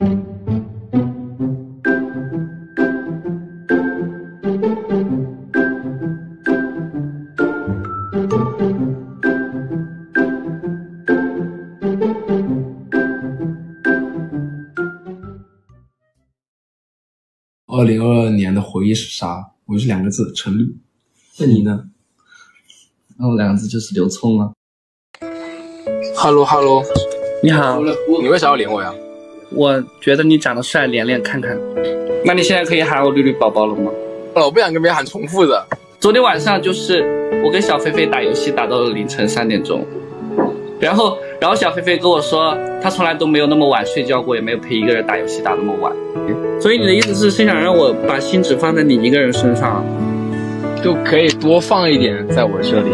二零二二年的回忆是啥？我就是两个字：陈绿。那你呢？那我两个字就是刘聪啊。Hello Hello，你好，你为啥要连我呀？我觉得你长得帅，连连看看。那你现在可以喊我绿绿宝宝了吗？我不想跟别人喊重复的。昨天晚上就是我跟小菲菲打游戏打到了凌晨三点钟，然后然后小菲菲跟我说，她从来都没有那么晚睡觉过，也没有陪一个人打游戏打那么晚。所以你的意思是是想让我把心只放在你一个人身上？就可以多放一点在我这里。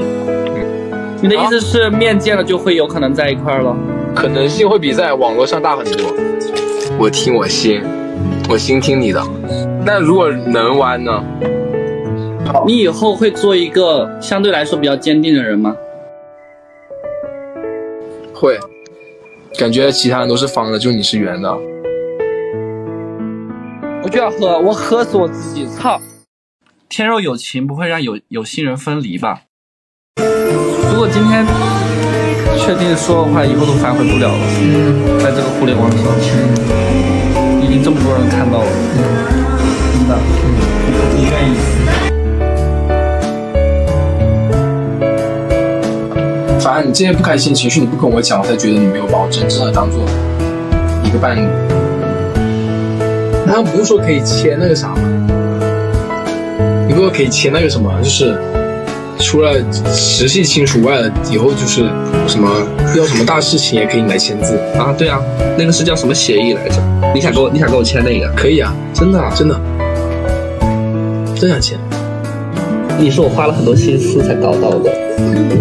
你的意思是面见了就会有可能在一块儿了？可能性会比在网络上大很多。我听我心，我心听你的。那如果能弯呢？你以后会做一个相对来说比较坚定的人吗？会，感觉其他人都是方的，就你是圆的。我就要喝，我喝死我自己！操！天若有情，不会让有有心人分离吧？如果今天确定说的话，以后都反悔不了了。在这个互联网上，已经这么多人看到了，真的，你愿意。反正你这些不开心情绪你不跟我讲，我才觉得你没有把我真正的当做一个伴侣。他们不是说可以签那个啥吗？你不是说可以签那个什么，就是除了直系亲属外，以后就是什么遇到什么大事情也可以你来签字啊？对啊，那个是叫什么协议来着？你想跟我你想跟我签那个？可以啊，真的啊，真的，真想签。你是我花了很多心思才搞到的，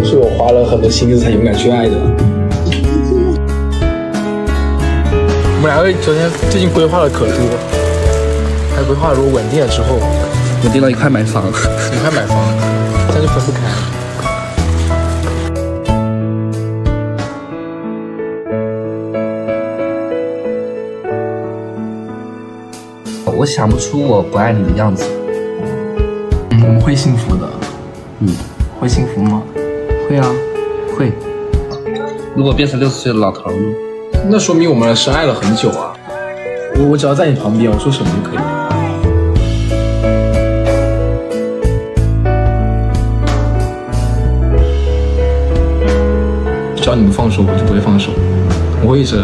是我花了很多心思才勇敢去爱的。我们两个昨天最近规划了可多，还规划如果稳定了之后，稳定了一块买房，一块买房，但是分不开。我想不出我不爱你的样子。嗯，我们会幸福的。嗯，会幸福吗？会啊，会。如果变成六十岁的老头呢？那说明我们深爱了很久啊！我我只要在你旁边，我说什么都可以。要你不放手，我就不会放手。我会一直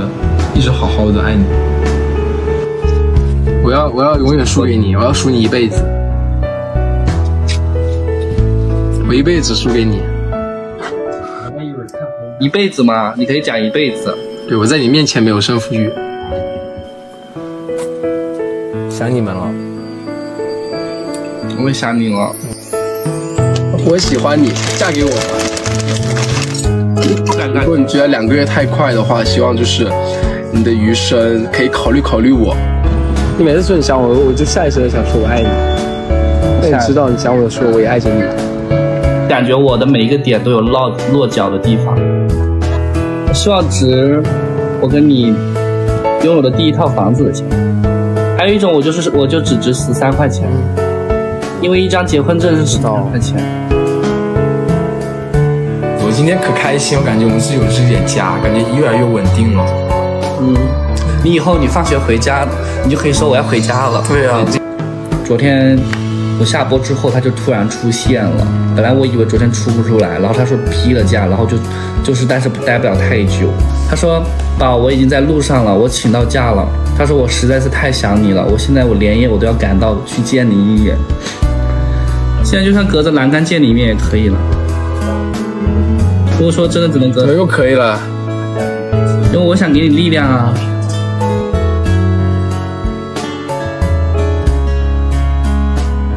一直好好的爱你。我要我要永远输给你，我要输你一辈子。我一辈子输给你。一辈子吗？你可以讲一辈子。对，我在你面前没有胜负欲。想你们了，我也想你了。我喜欢你，嫁给我吧。如果你觉得两个月太快的话，希望就是你的余生可以考虑考虑我。你每次说你想我，我就下意识的想说我爱你。那你知道你想我的时候，我也爱着你。感觉我的每一个点都有落落脚的地方。我希望值我跟你拥有的第一套房子的钱。还有一种，我就是我就只值十三块钱，因为一张结婚证是十三块钱。我今天可开心，我感觉我们是有这点家，感觉越来越稳定了。嗯，你以后你放学回家，你就可以说我要回家了。对啊。昨天我下播之后，他就突然出现了。本来我以为昨天出不出来，然后他说批了假，然后就就是但是待不了太久。他说宝，我已经在路上了，我请到假了。他说我实在是太想你了，我现在我连夜我都要赶到去见你一眼。现在就算隔着栏杆见你一面也可以了。如果说真的只能隔，又可以了，因为我想给你力量啊。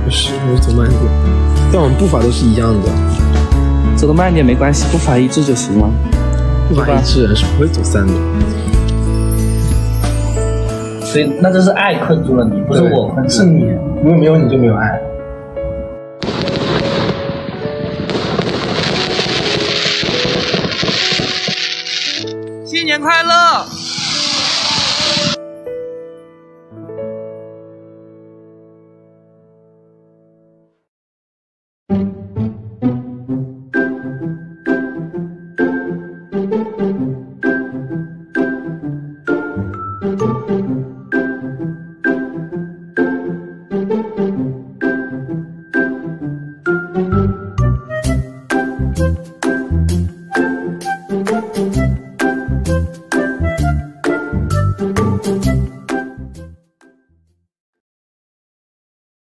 不是，我走慢一点，但我们步伐都是一样的。走得慢一点没关系，步伐一致就行了。步伐一致人是不会走散的。所以，那这是爱困住了你，不是我困住是你，如果没有你就没有爱。新年快乐！